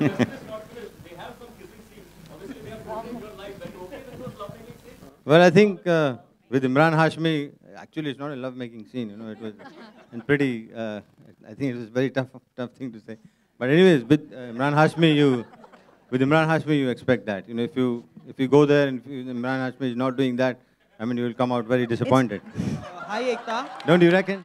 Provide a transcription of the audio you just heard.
Well, I think uh, with Emraan Hashmi, actually, it's not a love-making scene. You know, it was and pretty. Uh, I think it was a very tough, tough thing to say. But anyways, with uh, Emraan Hashmi, you with Emraan Hashmi, you expect that. You know, if you if you go there and if you, Emraan Hashmi is not doing that, I mean, you will come out very disappointed. Hi, Ekta. Don't you reckon?